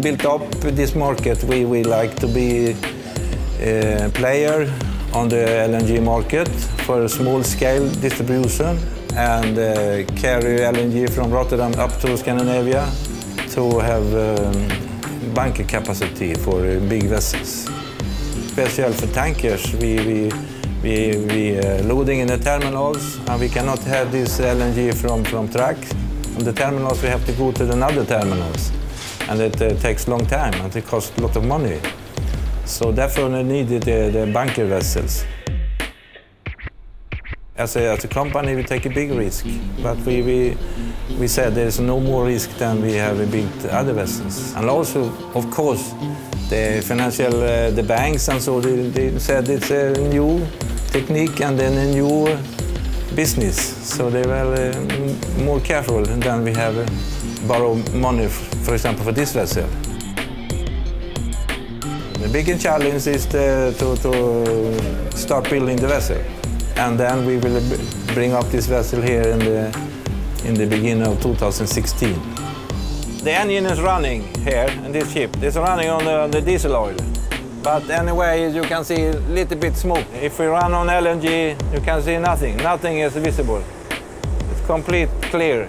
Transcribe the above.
develop this market, we, we like to be a player on the LNG market for small-scale distribution and uh, carry LNG from Rotterdam up to Scandinavia to have um, bunker capacity for uh, big vessels. Especially for tankers, we, we, we, we uh, loading in the terminals and we cannot have this LNG from, from truck. From the terminals we have to go to another other terminals and it uh, takes long time and it costs a lot of money. So therefore we needed the, the bunker vessels. As a, as a company, we take a big risk, but we, we, we said there's no more risk than we have built other vessels. And also, of course, the financial, uh, the banks and so, they, they said it's a new technique and then a new business. So they were uh, more careful than we have uh, borrow money, for example, for this vessel. The biggest challenge is the, to, to start building the vessel. And then we will bring up this vessel here in the, in the beginning of 2016. The engine is running here in this ship. It's running on the, on the diesel oil. But anyway, you can see a little bit smoke. If we run on LNG, you can see nothing. Nothing is visible. It's complete clear.